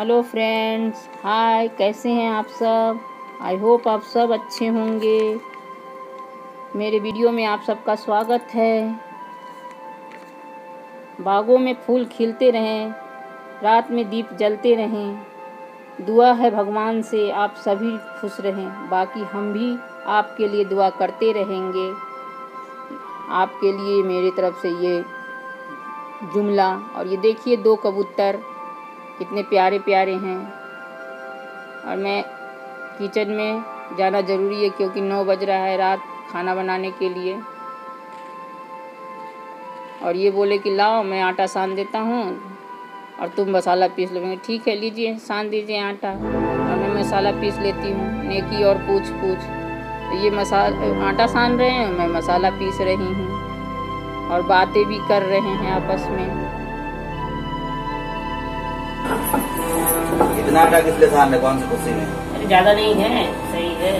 Hello friends hi कैसे हैं आप सब? आई होप आप सब अच्छे होंगे। मेरे वीडियो में आप सबका स्वागत है। बागों में फूल खिलते रहें, रात में दीप जलते रहें। दुआ है भगवान से आप सभी खुश रहें। बाकी हम भी आपके लिए दुआ करते रहेंगे। आपके लिए मेरे तरफ़ से ये जुमला और ये देखिए दो कबूतर। कितने प्यारे प्यारे हैं। और मैं किचन में जाना ज़रूरी है क्योंकि नौ बज रहा है रात खाना बनाने के लिए। और ये बोले कि लाओ, मैं आटा सान देता हूँ और तुम मसाला पीस लो ठीक है, लीजिए, सान दीजिए आटा। और मैं मसाला पीस लेती हूँ, नेकी और पूछ पूछ। तो ये मसाला, आटा सान रहे हैं, मैं मसाला पीस रही हूँ। और बातें भी कर रहे हैं आपस में। इतना आटा किस लिए सामने कौन सी खुशी में? ज़्यादा नहीं है सही है।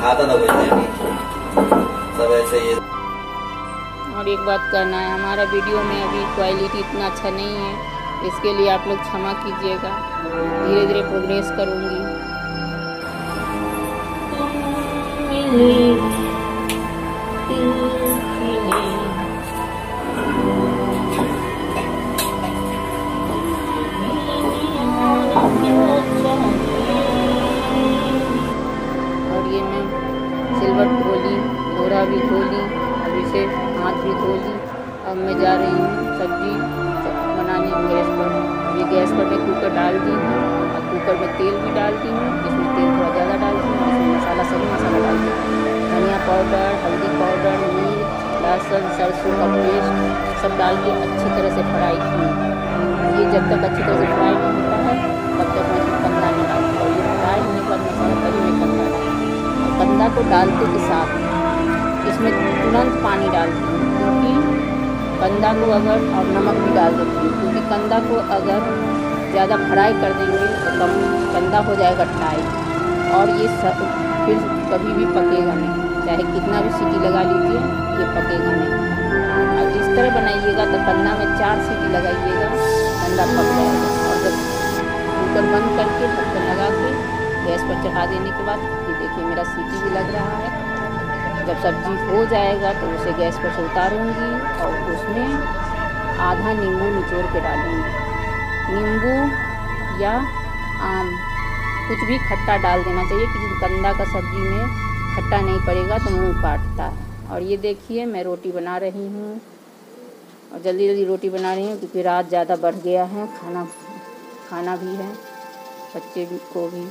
खाता था कुछ सब ऐसे ही और एक बात करना है हमारा वीडियो में अभी क्वालिटी इतना अच्छा नहीं है इसके लिए आप लोग क्षमा कीजिएगा। धीरे धीरे प्रोग्रेस करूँगी लोढ़ा भी धोली अब इसे हाथ भी धोली अब मैं जा रही हूँ सब्ज़ी बनाने गैस पर। ये गैस पर मैं कुकर डाल दी हूँ। और कुकर में तेल भी डालती हूँ इसमें तेल थोड़ा ज़्यादा डालती हूँ इसमें मसाला, सभी मसाला डालती हूँ। धनिया पाउडर हल्दी पाउडर मिर्च, लहसुन, सरसों का पेस्ट सब डाल के अच्छी तरह से फ्राई की ये जब तक अच्छी तरह से फ्राई नहीं होता है, तब तक मैं इसमें कंदा नहीं डालती और ये फ्राई होने बाद मसाला तभी मैं कंदा कंदा को डालते के साथ इसमें तुरंत पानी डालती हूँ, क्योंकि कंदा को अगर और नमक भी डाल देती हूँ, क्योंकि कंदा को अगर ज़्यादा फ्राई कर देंगे तो कम, कंदा हो जाएगा टाइट और ये सब फिर कभी भी पकेगा नहीं, चाहे कितना भी सीटी लगा लीजिए, ये पकेगा नहीं। और इस तरह बनाइएगा तो कंदा में चार सीटी लगाइएगा, कंदा पक जाएगा। और जब कुकर बंद करके ढक्कन लगा के गैस पर चढ़ा देने के बाद, ये देखिए मेरा सीटी भी लग रहा है। जब सब्ज़ी हो जाएगा तो उसे गैस पर से उतारूँगी और उसमें आधा नींबू निचोड़ के डालूँगी। नींबू या आम, कुछ भी खट्टा डाल देना चाहिए क्योंकि कंदा का सब्ज़ी में खट्टा नहीं पड़ेगा तो मुँह काटता है। और ये देखिए, मैं रोटी बना रही हूँ। और जल्दी जल्दी रोटी बना रही हूँ क्योंकि रात ज़्यादा बढ़ गया है, खाना खाना भी है, बच्चे को भी।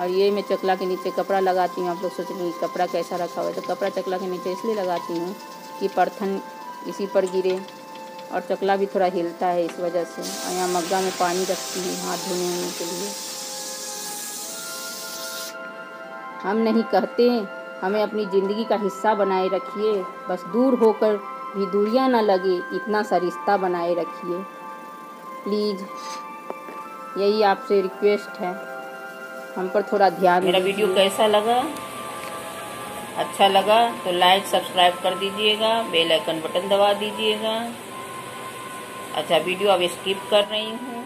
और ये मैं चकला के नीचे कपड़ा लगाती हूँ। आप लोग सोच रहे कपड़ा कैसा रखा हुआ है तो कपड़ा चकला के नीचे इसलिए लगाती हूँ कि परथन इसी पर गिरे और चकला भी थोड़ा हिलता है इस वजह से। और यहाँ मग्गा में पानी रखती हूँ हाथ धोने होने के लिए। हम नहीं कहते, हमें अपनी ज़िंदगी का हिस्सा बनाए रखिए। बस दूर होकर भी दूरियाँ ना लगे, इतना सा रिश्ता बनाए रखिए। प्लीज़, यही आपसे रिक्वेस्ट है। हम पर थोड़ा ध्यान मेरा वीडियो कैसा लगा? अच्छा लगा तो लाइक सब्सक्राइब कर दीजिएगा बेल आइकन बटन दबा दीजिएगा। अच्छा वीडियो अब स्किप कर रही हूँ।